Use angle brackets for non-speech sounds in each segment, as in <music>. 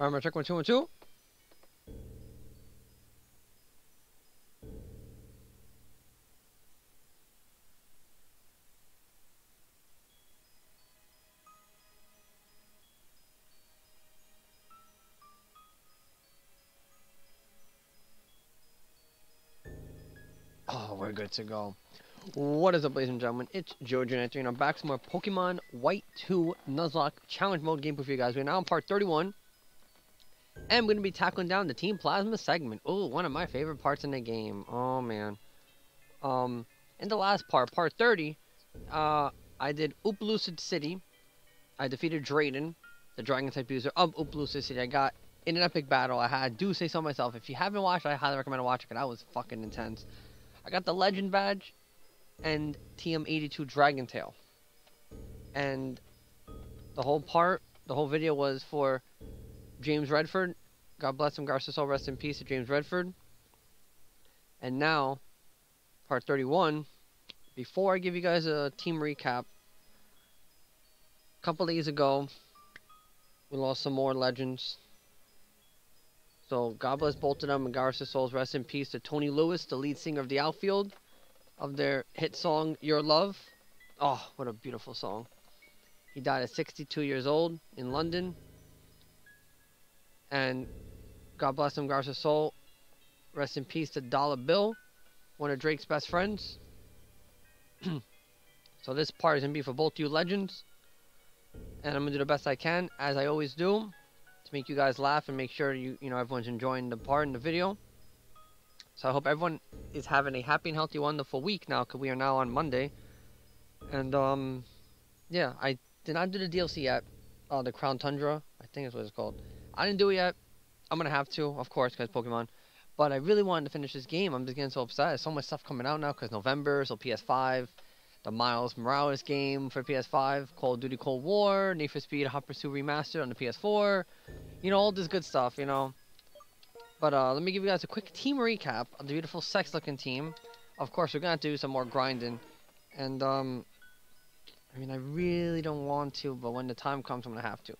Armor check one two one two. Oh, we're good to go. What is up, ladies and gentlemen? It's Joe Genetti, and I'm back to more Pokemon White 2 Nuzlocke Challenge Mode gameplay for you guys. We're now on part 31, and I'm going to be tackling down the Team Plasma segment. Oh, one of my favorite parts in the game. Oh, man. Um, in the last part, part 30, uh, I did Opelucid City. I defeated Drayden, the Dragon-type user of Opelucid City. I got in an epic battle. I had, do say so myself. If you haven't watched, I highly recommend watching it. That was fucking intense. I got the Legend Badge and TM82 Dragon Tail. And the whole part, the whole video was for James Redford. God bless him, Garcia Soul, rest in peace to James Redford. And now, part 31. Before I give you guys a team recap, a couple days ago, we lost some more legends. So God bless both of them and Garcia Souls. Rest in peace to Tony Lewis, the lead singer of the outfield of their hit song Your Love. Oh, what a beautiful song. He died at 62 years old in London. And God bless him, Garcia Soul. Rest in peace to Dollar Bill, one of Drake's best friends. <clears throat> so this part is going to be for both you legends. And I'm going to do the best I can, as I always do to make you guys laugh and make sure you you know everyone's enjoying the part in the video. So I hope everyone is having a happy and healthy, wonderful week now, because we are now on Monday. And um, yeah, I did not do the DLC yet. Uh, the Crown Tundra, I think is what it's called. I didn't do it yet. I'm gonna have to, of course, because Pokemon. But I really wanted to finish this game. I'm just getting so upset. There's so much stuff coming out now because November, so PS5 the Miles Morales game for PS5, Call of Duty Cold War, Need for Speed Hot Pursuit Remastered on the PS4, you know, all this good stuff, you know. But uh, let me give you guys a quick team recap of the beautiful sex-looking team. Of course, we're going to do some more grinding. And, um, I mean, I really don't want to, but when the time comes, I'm going to have to.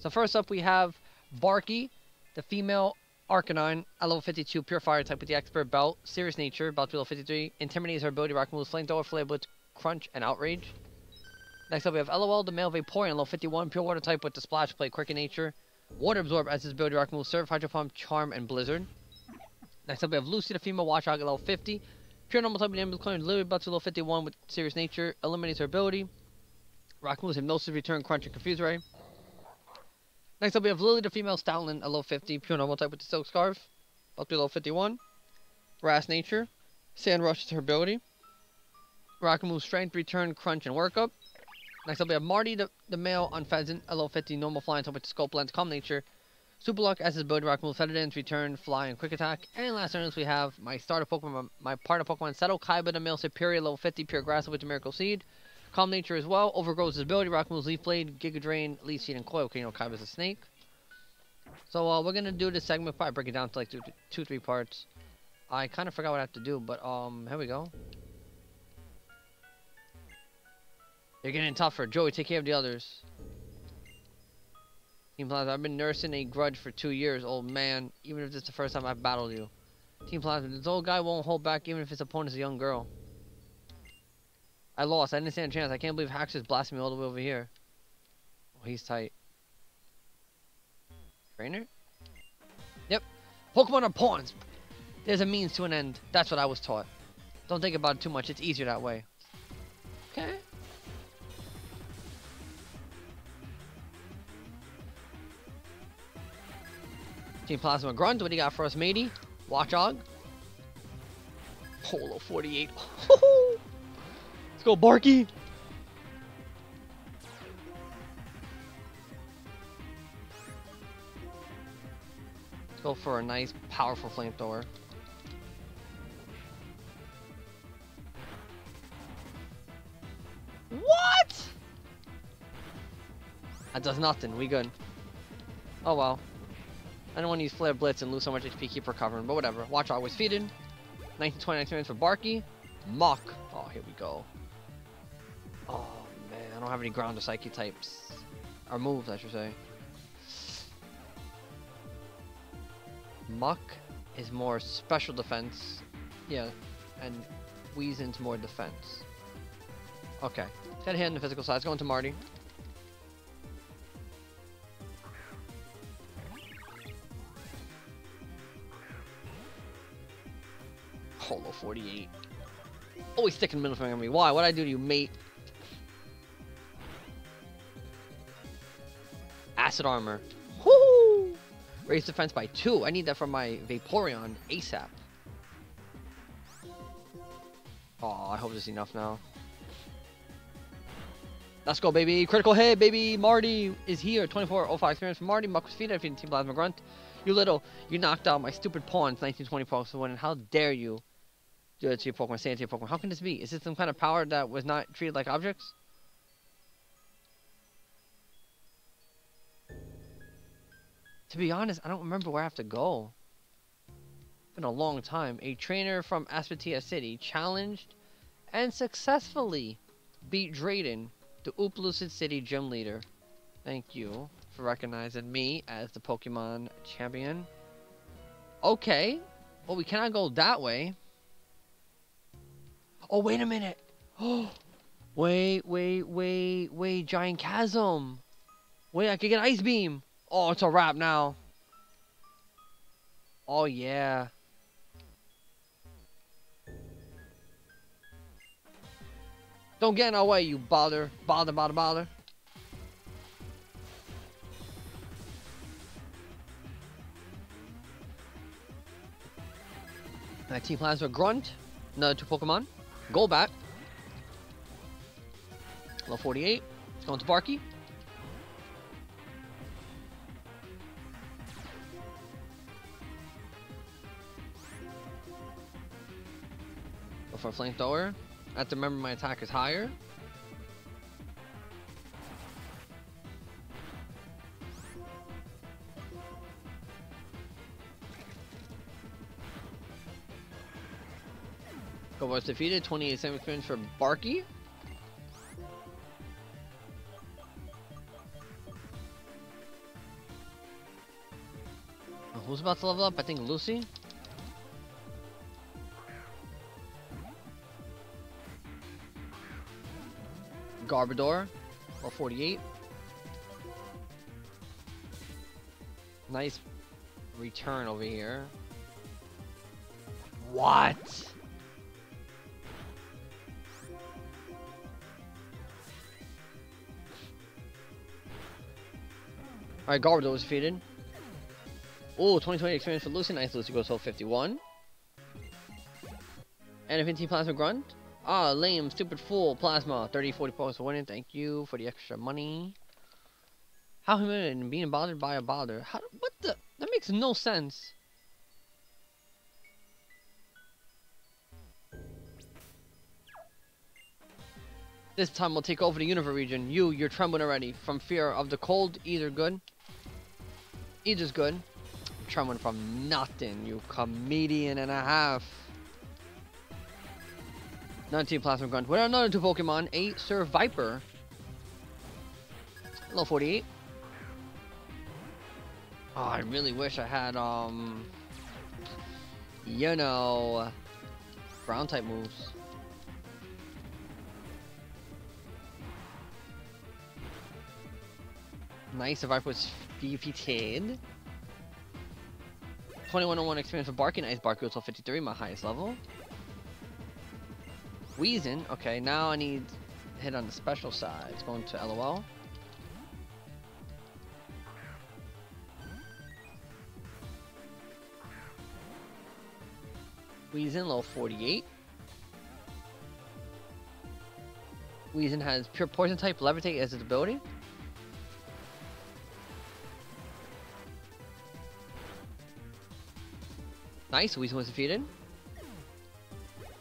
So first up, we have Barky, the female Arcanine, at level 52, Pure Fire type with the Expert Belt, Serious Nature, Belt to level 53, Intimidates her ability, Rock moves, Flamethrower, Flare Crunch, and Outrage. Next up, we have LOL, the male Vaporeon, level 51, pure water type with the Splash Plate, Quicken Nature. Water Absorb as his ability rock move, Surf, Hydro Pump, Charm, and Blizzard. Next up, we have Lucy, the female Watchog, level 50. Pure normal type with Amulet Coin, Literally about to level 51 with Serious Nature, eliminates her ability. Rock moves, Hypnosis, Return, Crunch, and Confuse Ray. Next up, we have Lily, the female Stoutland, a level 50, pure normal type with the Silk Scarf, up to level 51. Grass Nature, Sand Rush is her ability. Rocket Move Strength, Return, Crunch, and Workup. Next up, we have Marty, the, the male Unfezant, a level 50, normal flying, top with the Scope Lens, Calm Nature. Super Luck as his ability, Rocket Move, Feather Dance, Return, Fly, and Quick Attack. And last on we have my starter Pokemon, my partner Pokemon, Seto, Kaiba, the male Serperior, level 50, Pure Grass with the Miracle Seed. Calm Nature as well, overgrows his ability, Rock Moves, Leaf Blade, Giga Drain, Leech Seed, and Coil. You know, Kaiba's a snake. So, uh, we're gonna do this segment, probably break it down to like two, two three parts. I kind of forgot what I have to do, but, um, here we go. You're getting tougher. Joey, take care of the others. Team Plasma, I've been nursing a grudge for two years, old man. Even if this is the first time I've battled you. Team Plasma, this old guy won't hold back even if his opponent is a young girl. I lost. I didn't stand a chance. I can't believe Hax just blasted me all the way over here. Oh, he's tight. Trainer? Yep. Pokemon are pawns. There's a means to an end. That's what I was taught. Don't think about it too much. It's easier that way. Okay. Team Plasma Grunt, what do you got for us, matey? Watchog. Polo 48. <laughs> Go, Barky. Let's go for a nice, powerful flamethrower. What? That does nothing. We good. Oh well. I don't want to use Flare Blitz and lose so much HP, keep recovering, but whatever. Watch always feeding. 1929 minutes for Barky. Mach. Oh, here we go. Oh, man. I don't have any ground or psyche types. Or moves, I should say. Muk is more special defense. Yeah, and Weezing's more defense. Okay. Got a hit on the physical side. Going to Marty. Holo 48. Always sticking in middle finger at me. Why? What'd I do to you, mate? Acid armor. Whoo! Raise defense by two. I need that for my Vaporeon ASAP. Oh, I hope this is enough now. Let's go, baby. Critical hit, baby. Marty is here. 2405 experience from Marty. Muk was defeated. Defeating Team Plasma Grunt. You little, you knocked out my stupid pawns. 1920 Pokemon. And how dare you do it to your Pokemon, say it to your Pokemon. How can this be? Is this some kind of power that was not treated like objects? To be honest, I don't remember where I have to go. It's been a long time. A trainer from Aspertia City challenged and successfully beat Drayden, the Opelucid City gym leader. Thank you for recognizing me as the Pokemon champion. Okay. Well, we cannot go that way. Oh, wait a minute. Oh, <gasps> wait, wait, wait, wait. Giant chasm. Wait, I could get ice beam. Oh, it's a wrap now. Oh, yeah. Don't get in our way, you bother. Bother, bother, bother. Alright, Team Plasma Grunt. Another two Pokemon. Golbat. Level 48. It's going to Barky. For flamethrower. I have to remember my attack is higher. Was defeated. 28 7 experience for Barky. Oh, Who's about to level up? I think Lucy. Garbodor, or 48. Nice return over here. What? Alright, Garbodor was defeated. Oh, 2020 experience for Lucy. Nice, Lucy goes to 51. And Team Plasma Grunt. Ah, lame, stupid fool, Plasma. 30, 40 points for winning. Thank you for the extra money. How humiliating, being bothered by a bother. How, what the? That makes no sense. This time we'll take over the universe region. You, you're trembling already. From fear of the cold, either good. Either's good. Trembling from nothing, you comedian and a half. 19 Plasma Grunt. Are another two Pokemon? A Seviper. Level 48. Oh, I really wish I had, um... You know... Ground type moves. Nice, Seviper was defeated. 2101 experience for Barking Nice, Barky was level 53, my highest level. Weezing. Okay, now I need hit on the special side. It's going to LOL. Weezing, level 48. Weezing has pure poison type, levitate as its ability. Nice, Weezing was defeated.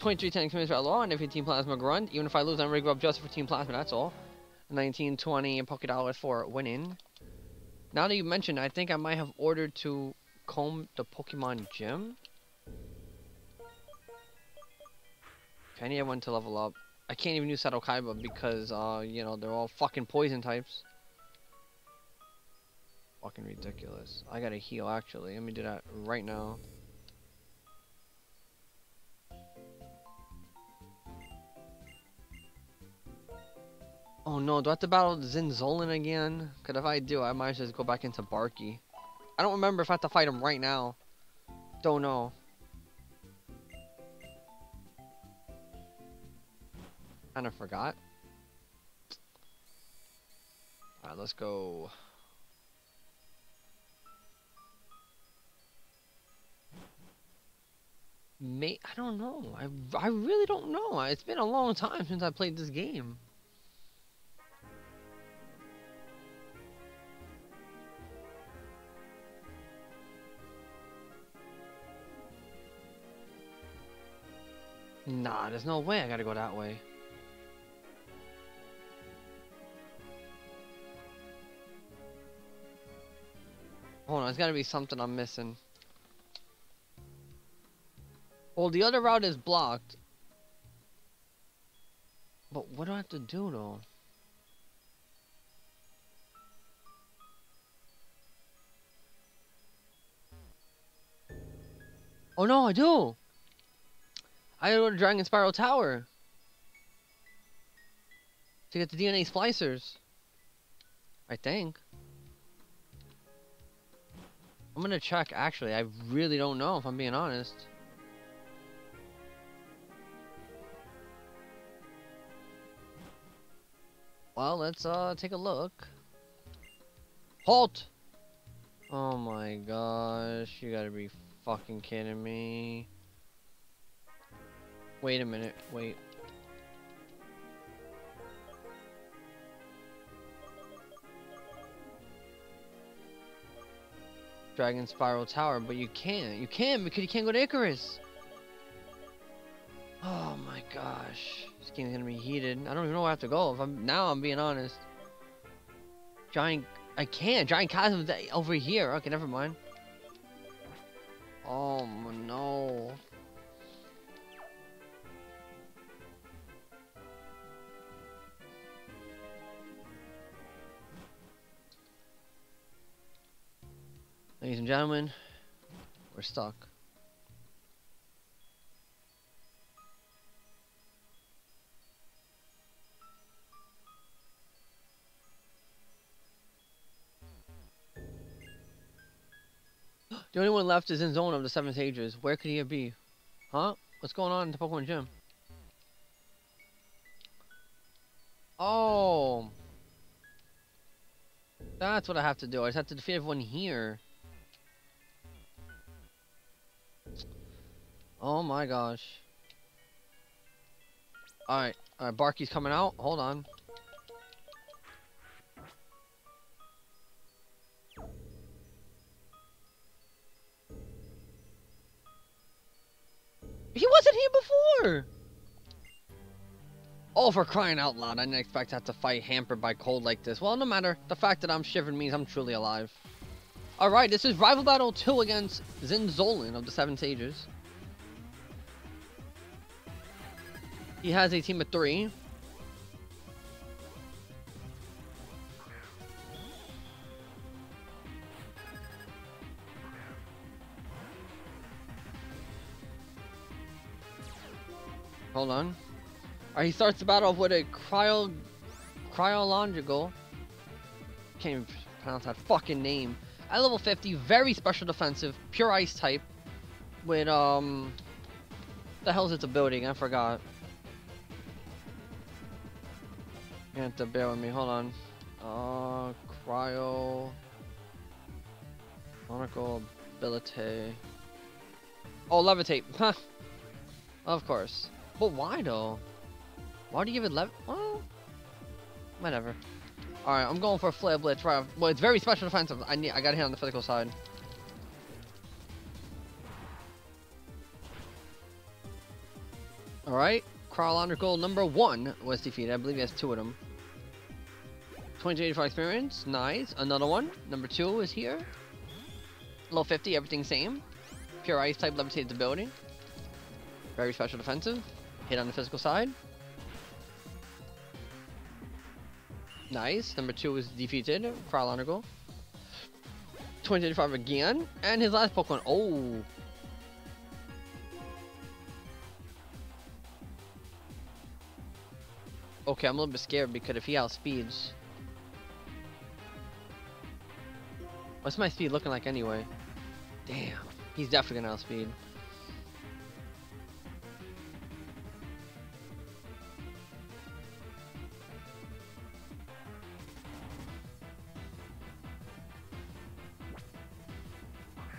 23 10 experience for Outlaw and a 15 Plasma Grunt. Even if I lose, I'm go up just for Team Plasma, that's all. 19 20 Poké Dollars for winning. Now that you mentioned, I think I might have ordered to comb the Pokemon Gym. Okay, I need everyone to level up. I can't even use Shadow Kaiba because, uh, you know, they're all fucking poison types. fucking ridiculous. I gotta heal actually. Let me do that right now. Oh no, do I have to battle Zinzolin again? Cause if I do, I might as well just go back into Barky. I don't remember if I have to fight him right now. Don't know. Kinda forgot. Alright, let's go. May I don't know. I I really don't know. It's been a long time since I played this game. Nah, there's no way I gotta go that way. Hold on, there's gotta be something I'm missing. Well, the other route is blocked. But what do I have to do, though? Oh no, I do! I gotta go to Dragon Spiral Tower. To get the DNA splicers. I think. I'm gonna check, actually. I really don't know, if I'm being honest. Well, let's uh take a look. Halt! Oh my gosh, you gotta be fucking kidding me. Wait a minute, wait. Dragon Spiral Tower, but you can't. You can't because you can't go to Icirrus. Oh my gosh. This game's gonna be heated. I don't even know where I have to go. If I'm now I'm being honest. Giant I can't. Giant chasm over here. Okay, never mind. Oh no. Ladies and gentlemen, we're stuck. <gasps> The only one left is in zone of the seven stages. Where could he be? Huh? What's going on in the Pokemon gym? Oh. That's what I have to do. I just have to defeat everyone here. Oh my gosh. Alright. Alright, Barky's coming out. Hold on. He wasn't here before! Oh, for crying out loud, I didn't expect to have to fight hampered by cold like this. Well, no matter. The fact that I'm shivering means I'm truly alive. Alright, this is Rival Battle 2 against Zinzolin of the Seven Sages. He has a team of three. Hold on. Alright, he starts the battle with a cryo cryological. Can't even pronounce that fucking name. At level 50, very special defensive, pure ice type. With um the hell's its ability? I forgot. You have to bear with me, hold on. Uh cryo Monocle ability. Oh levitate. <laughs> Huh. of course. But why though? Why do you give it lev- well, whatever. Alright, I'm going for a flare blitz right Well, it's very special defensive. I need I gotta hit on the physical side. Alright. Chronological number one was defeated. I believe he has two of them. 2085 experience. Nice. Another one. Number two is here. Low 50, everything same. Pure ice type levitated ability. Very special defensive. Hit on the physical side. Nice. Number two is defeated. Chronological. 2035 again. And his last Pokemon. Oh. Okay, I'm a little bit scared because if he outspeeds... What's my speed looking like anyway? Damn. He's definitely gonna outspeed.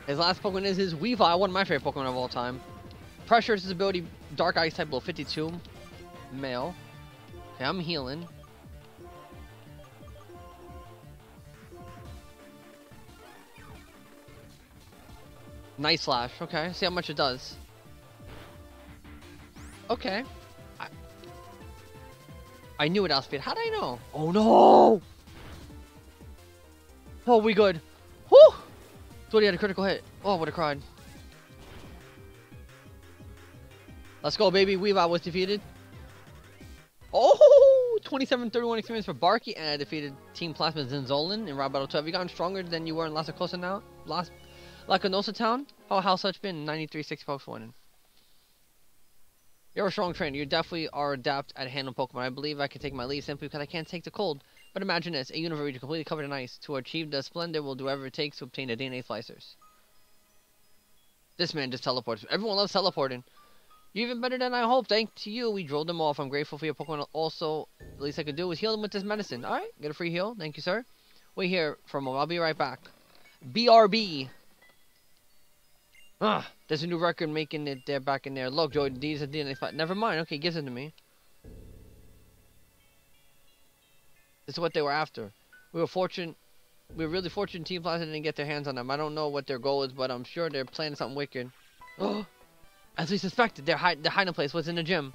His last Pokemon is his Weavile, one of my favorite Pokemon of all time. Pressure is his ability, Dark Ice type, level 52. Male. Okay, I'm healing. Nice Slash. Okay, see how much it does. Okay. I, I knew it outspeed. How did I know? Oh no! Oh, we good. Whew! Thought he had a critical hit. Oh, I would have cried. Let's go, baby. Weavile was defeated. Oh, 27-31 experience for Barky, and I defeated Team Plasma Zinzolin in Round Battle 12. Have you gotten stronger than you were in Last now? Last Lacunosa Town? How how's such been? 93 6 folks winning. You're a strong trainer. You definitely are adept at handling Pokemon. I believe I can take my lead simply because I can't take the cold. But imagine this, a universe region completely covered in ice. To achieve the splendor, we'll do whatever it takes to obtain the DNA splicers. This man just teleports. Everyone loves teleporting. You're even better than I hoped. Thanks to you, we drove them off. I'm grateful for your Pokemon. Also, the least I could do was heal them with this medicine. Alright, get a free heal. Thank you, sir. Wait here for a moment. I'll be right back. BRB. Ah, there's a new record making it there back in there. Look, Joey, these are DNA fight. Never mind. Okay, gives it to me. This is what they were after. We were fortunate. We were really fortunate Team Plasma didn't get their hands on them. I don't know what their goal is, but I'm sure they're planning something wicked. Oh, as we suspected, their, hide their hiding place was in the gym.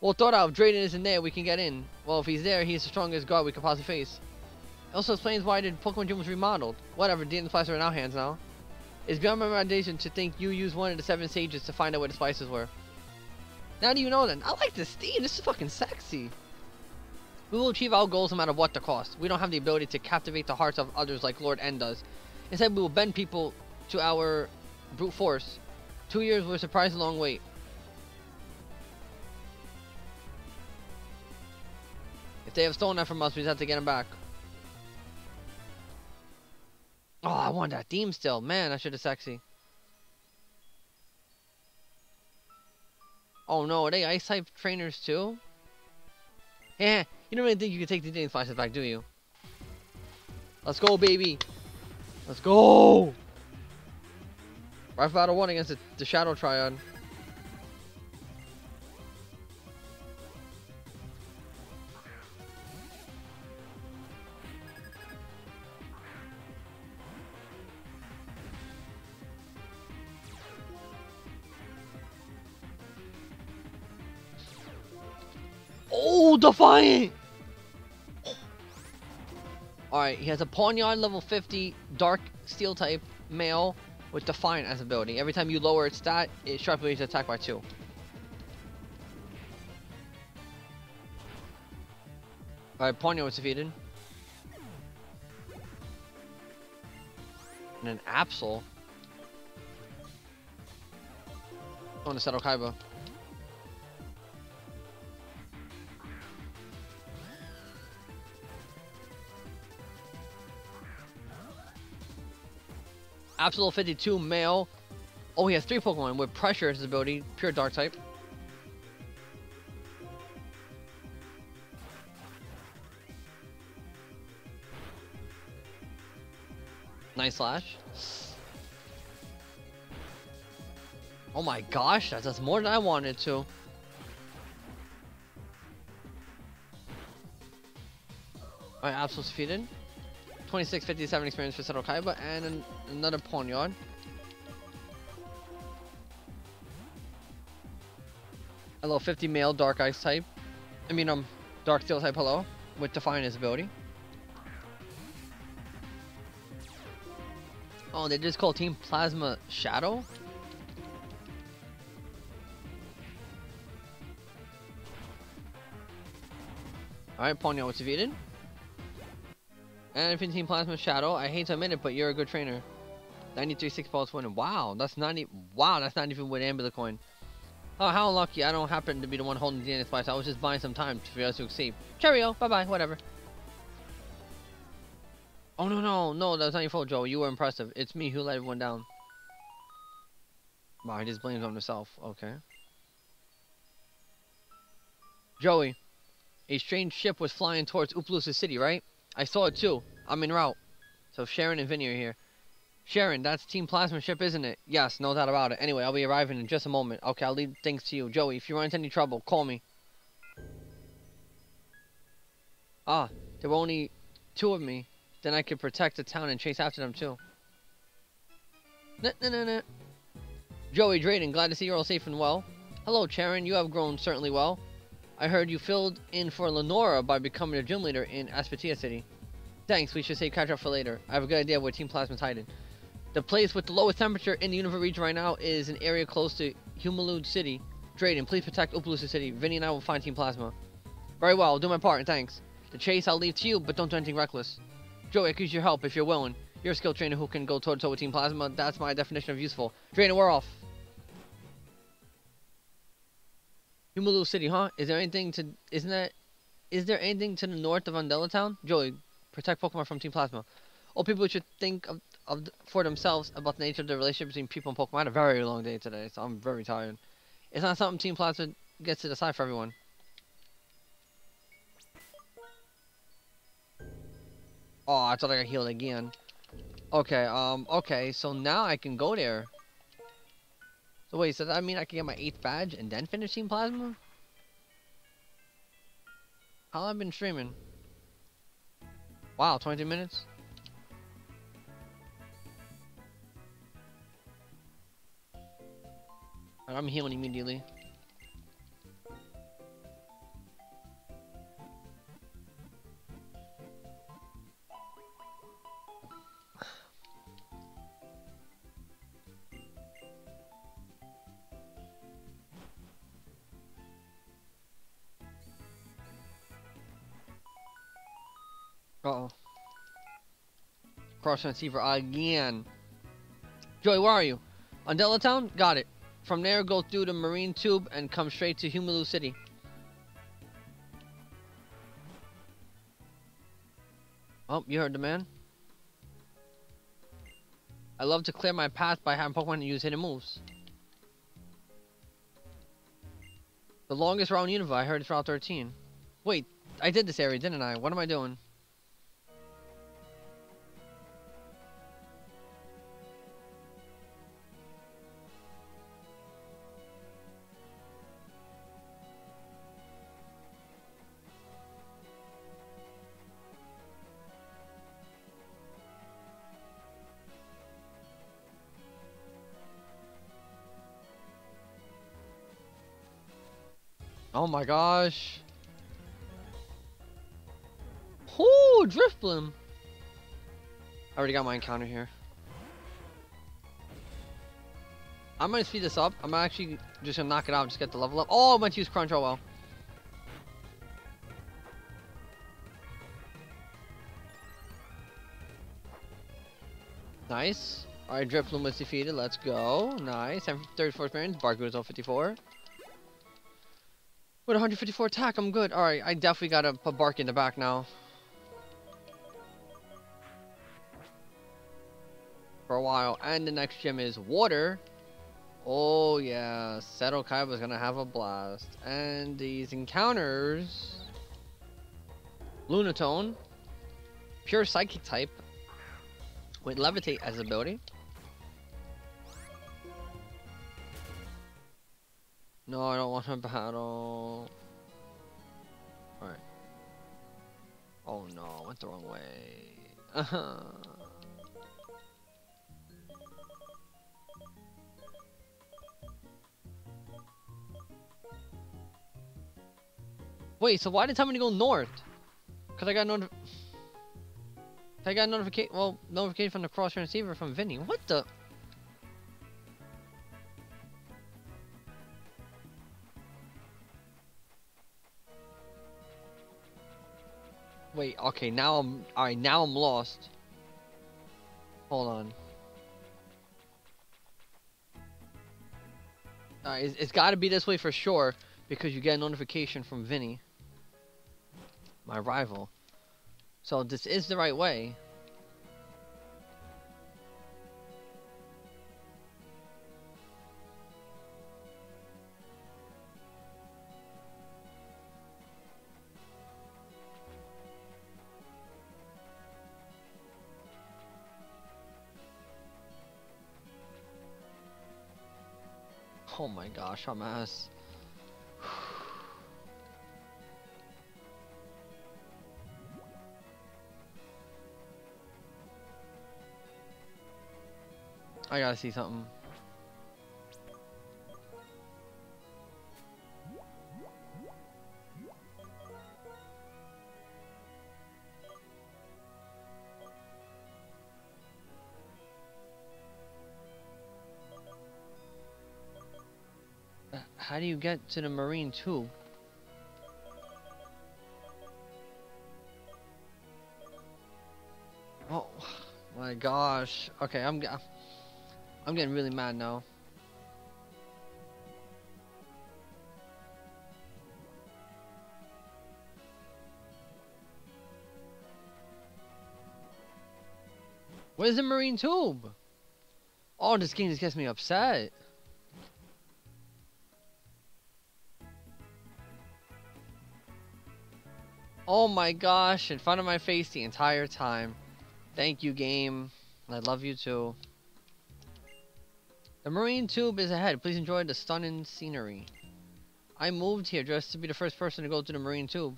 Well, thought out if Drayden isn't there, we can get in. Well, if he's there, he's the strongest guard we could possibly face. It also explains why the Pokemon Gym was remodeled. Whatever, DNA Splicers are in our hands now. It's beyond my imagination to think you used one of the seven sages to find out where the splicers were. Now do you know then? I like this theme. This is fucking sexy. We will achieve our goals no matter what the cost. We don't have the ability to captivate the hearts of others like Lord N does. Instead, we will bend people to our brute force. Two years was a surprisingly long wait. If they have stolen that from us, we just have to get them back. Oh, I want that theme still. Man, I should have sexy. Oh no, are they ice type trainers too? Yeah, you don't really think you can take the Dane Slices back, do you? Let's go, baby. Let's go. Right battle one against the, the Shadow Triad. Defiant! Alright, he has a Pawniard level 50, Dark Steel type, male, with Defiant as ability. Every time you lower its stat, it sharply raises attack by 2. Alright, Pawniard was defeated. And an Absol. On the Seto Kaiba. Absolute 52 male. Oh, he has three Pokemon with Pressure as his ability, pure Dark type. Nice Slash. Oh my gosh, that does more than I wanted to. Alright, Absol's defeated. 26, 57 experience for Seto Kaiba, and an another Pawniard. Hello, 50 male Dark Ice type. I mean, um, Dark Steel type, hello. With his ability. Oh, they just call Team Plasma Shadow? Alright, Pawniard was defeated. And 15 Plasma Shadow. I hate to admit it, but you're a good trainer. 93 six balls winning. Wow, that's not even wow, that's not even with Amber coin. Oh, how lucky! I don't happen to be the one holding the DNA spice. I was just buying some time for us to succeed. Cheerio. Bye bye. Whatever. Oh no no no! That's not your fault, Joe. You were impressive. It's me who let everyone down. Wow, he just blames on himself. Okay. Joey, a strange ship was flying towards Opelucid City, right? I saw it too. I'm en route. So Sharon and Vinny are here. Sharon, that's Team Plasma ship, isn't it? Yes, no doubt about it. Anyway, I'll be arriving in just a moment. Okay, I'll leave things to you. Joey, if you run into any trouble, call me. Ah, there were only two of me. Then I could protect the town and chase after them too. Nah, nah, nah, nah. Joey Drayden, glad to see you're all safe and well. Hello, Sharon. You have grown certainly well. I heard you filled in for Lenora by becoming a gym leader in Aspertia City. Thanks, we should say catch up for later. I have a good idea where Team Plasma's hiding. The place with the lowest temperature in the Unova region right now is an area close to Humilau City. Drayden, please protect Opelucid City. Vinny and I will find Team Plasma. Very well, I'll do my part, and thanks. The chase I'll leave to you, but don't do anything reckless. Joey, I could use your help if you're willing. You're a skilled trainer who can go toe-to-toe with Team Plasma. That's my definition of useful. Drayden, we're off. Humilau City, huh? Is there anything to... Isn't that... Is there anything to the north of Undella Town? Joey, protect Pokemon from Team Plasma. All people should think of, of for themselves about the nature of the relationship between people and Pokemon. I had a very long day today, so I'm very tired. It's not something Team Plasma gets to decide for everyone. Oh, I thought I got healed again. Okay, um, okay, so now I can go there. Wait, so that mean I can get my 8th badge and then finish Team Plasma? How long have I been streaming? Wow, 22 minutes? I'm healing immediately. Uh-oh. Cross receiver again. Joey, where are you? Undella Town? Got it. From there, go through the marine tube and come straight to Humilau City. Oh, you heard the man. I love to clear my path by having Pokemon use hidden moves. The longest route in Unova, I heard it's Route 13. Wait, I did this area, didn't I? What am I doing? Oh my gosh. Oh, Drifblim. I already got my encounter here. I'm gonna speed this up. I'm actually just gonna knock it out and just get the level up. Oh, I might use Crunch. Oh well. Nice. Alright, Drifblim was defeated. Let's go. Nice. 34 experience. Bark 54. With 154 attack, I'm good. Alright, I definitely gotta put Bark in the back now. For a while. And the next gym is Water. Oh yeah, Seto Kaiba's gonna have a blast. And these encounters... Lunatone. Pure Psychic type. With Levitate as ability. No, I don't want to battle. Alright. Oh no, I went the wrong way. <laughs> Wait, so why did to go north? Cause I got notif- I got notification. Well, notification from the cross receiver from Vinny. What the? Wait, okay, now I'm alright, now I'm lost. Hold on. It's, it's gotta be this way for sure, because you get a notification from Vinny. My rival. So this is the right way. Oh my gosh, I'm ass. <sighs> I gotta see something. How do you get to the marine tube? Oh my gosh. Okay, I'm I'm getting really mad now. Where's the marine tube? Oh, this game just gets me upset. Oh my gosh, in front of my face the entire time. Thank you, game. I love you too. The marine tube is ahead. Please enjoy the stunning scenery. I moved here just to be the first person to go to the marine tube.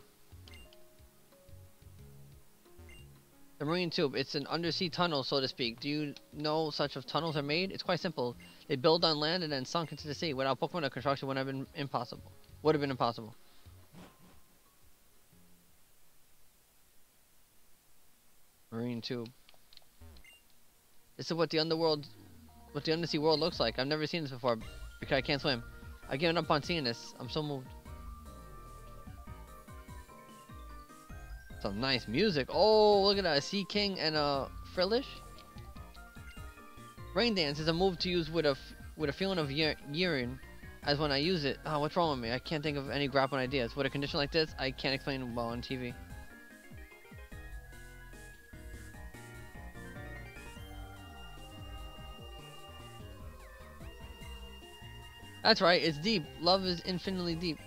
The marine tube, it's an undersea tunnel, so to speak. Do you know such of tunnels are made? It's quite simple. They build on land and then sunk into the sea. Without Pokemon, the construction would have been impossible. Would have been impossible. Marine tube. This is what the underworld, what the undersea world looks like. I've never seen this before because I can't swim. I've given up on seeing this. I'm so moved. Some nice music. Oh, look at that. A Sea King and a Frillish. Rain Dance is a move to use with a, with a feeling of year- yearning as when I use it. Oh, what's wrong with me? I can't think of any grappling ideas. With a condition like this, I can't explain well on TV. That's right, it's deep. Love is infinitely deep.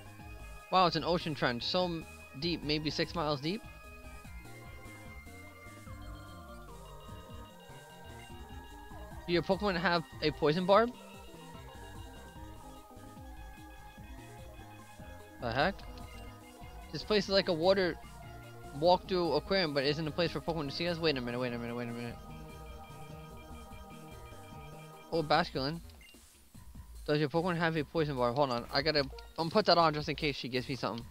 Wow, it's an ocean trench. So deep, maybe six miles deep. Do your Pokemon have a poison barb? The heck? This place is like a water walk through aquarium, but isn't a place for Pokemon to see us? Wait a minute, wait a minute, wait a minute. Oh, Basculin. Does your Pokemon have a poison bar? Hold on, I gotta. I'm put that on just in case she gives me something.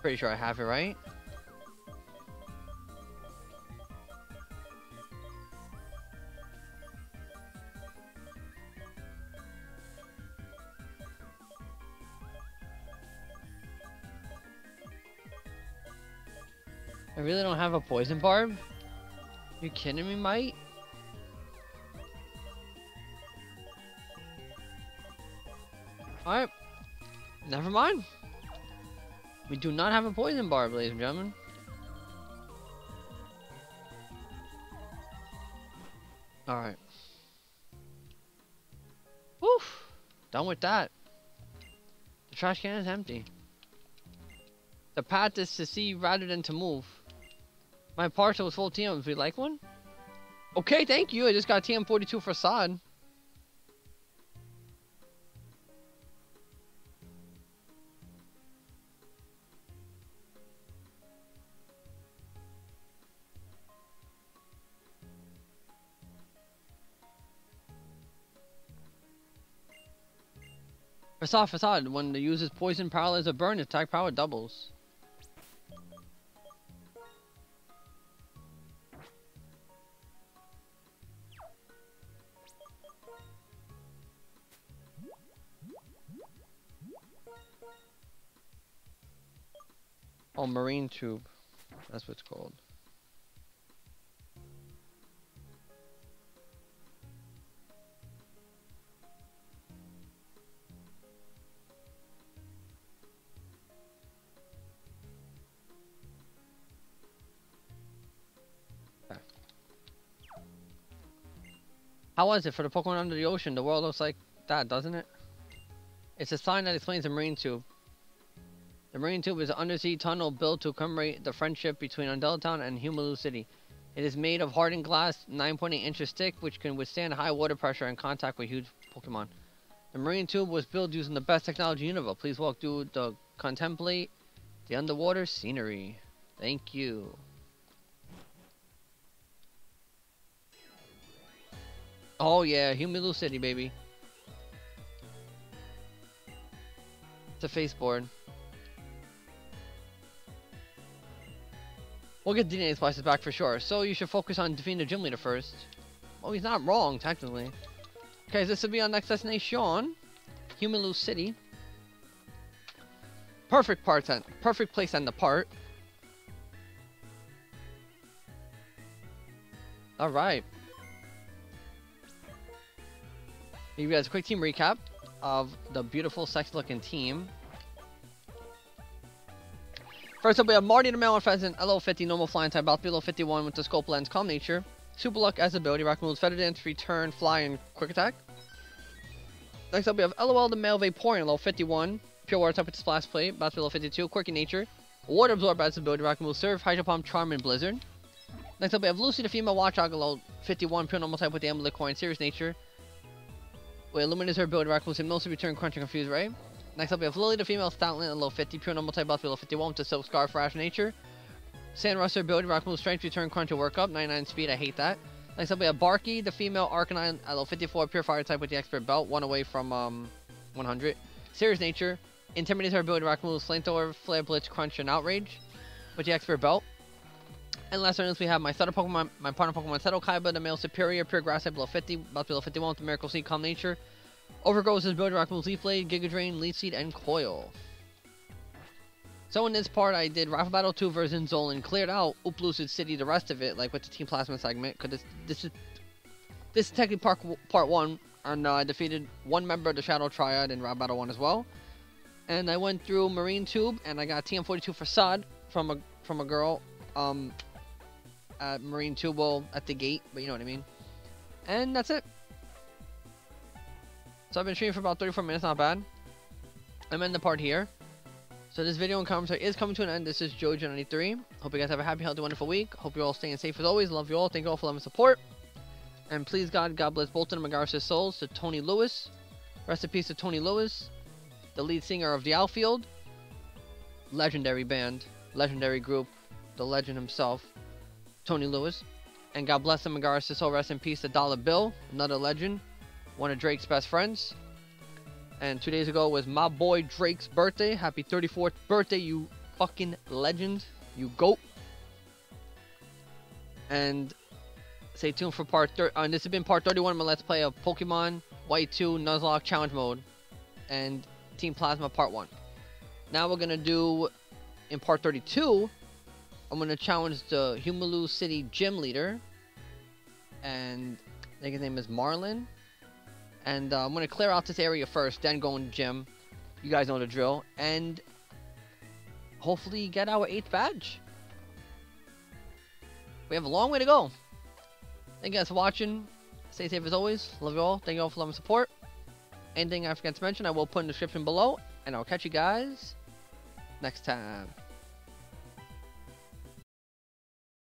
Pretty sure I have it right. I really don't have a poison barb? You kidding me, mate? Alright. Never mind. We do not have a poison barb, ladies and gentlemen. Alright. Woof! Done with that. The trash can is empty. The path is to see rather than to move. My parcel is full of TMs. You like one? Okay, thank you. I just got TM42 for Sod. Facade, facade. When the uses poison, paralyze, or a burn, attack power doubles. Oh, marine tube. That's what it's called. How was it for the Pokemon under the ocean? The world looks like that, doesn't it? It's a sign that explains the marine tube. The marine tube is an undersea tunnel built to commemorate the friendship between Undella Town and Humilau City. It is made of hardened glass, 9.8 inches thick, which can withstand high water pressure and contact with huge Pokemon. The marine tube was built using the best technology in Unova. Please walk through the contemplate the underwater scenery. Thank you. Oh yeah, Humilau City, baby. A faceboard. We'll get DNA splicers back for sure. So you should focus on defeating the gym leader first. Well, he's not wrong, technically. Okay, this will be our next destination. Human Humilau City. Perfect part perfect place on the part. Alright. You guys a quick team recap of the beautiful, sexy looking team. First up, we have Marty the Male Unfezant, LO50 normal flying type, about to be level 51 with the scope lens, calm nature. Super luck as ability, rock moves, feather dance, return, fly, and quick attack. Next up, we have LOL the Male Vaporeon, level 51, pure water type with splash plate, about to be level 52, quirky nature. Water absorb as ability, rock move, surf, hydro pump, charm, and blizzard. Next up, we have Lucy the female Watchog, level 51, pure normal type with the amulet coin, serious nature. Wait, Illuminate her ability, rock moves, mostly return, crunch, and confuse, right? Next up, we have Lily, the female Stoutland, at level 50, pure normal type buff, level 51 with the Silk Scarf, Rash Nature. Sand Ruster ability, Rock Move, Strength, Return, Crunch, and Work Up, 99 speed, I hate that. Next up, we have Barky, the female Arcanine, at level 54, pure Fire type with the Expert Belt, one away from um 100. Serious Nature, Intimidate her ability, Rock Moves, Flamethrower, Flare, Blitz, Crunch, and Outrage with the Expert Belt. And last not least, we have my starter Pokemon, my partner Pokemon Seto Kaiba, the male Serperior, pure Grass type, level 50, about to be level 51 with the Miracle Seed, Calm Nature. Overgrowth is Builder Rock Moves Leaf Blade, Giga Drain, Leech Seed, and Coil. So in this part, I did Rival Battle 2 version Zinzolin, cleared out Opelucid City, the rest of it, like with the Team Plasma segment, because this, this is this is technically part, part 1, and uh, I defeated one member of the Shadow Triad in Rival Battle 1 as well. And I went through Marine Tube, and I got TM42 Facade from a from a girl um, at Marine Tube, well, at the gate, but you know what I mean. And that's it. So I've been streaming for about 34 minutes, not bad. I'm in the part here. So this video and commentary is coming to an end. This is Jojo93. Hope you guys have a happy, healthy, wonderful week. Hope you're all staying safe as always. Love you all. Thank you all for love and support. And please God, God bless Bolton and souls to Tony Lewis. Rest in peace to Tony Lewis, the lead singer of The Outfield. Legendary band, legendary group, the legend himself, Tony Lewis. And God bless him, McGarris' soul. Rest in peace to Dollar Bill, another legend one of Drake's best friends. And two days ago was my boy Drake's birthday. Happy 34th birthday, you fucking legend. You goat. And stay tuned for part 30. Uh, this has been part 31 of my Let's Play of Pokemon White 2 Nuzlocke Challenge Mode and Team Plasma Part 1. Now we're going to do, in part 32, I'm to challenge the Humilau City Gym Leader. And I think his name is Marlon. And uh, I'm to clear out this area first, then go in the gym. You guys know the drill. And hopefully get our 8th badge. We have a long way to go. Thank you guys for watching. Stay safe as always. Love you all. Thank you all for love and support. Anything I forgot to mention, I will put in the description below. And I'll catch you guys next time.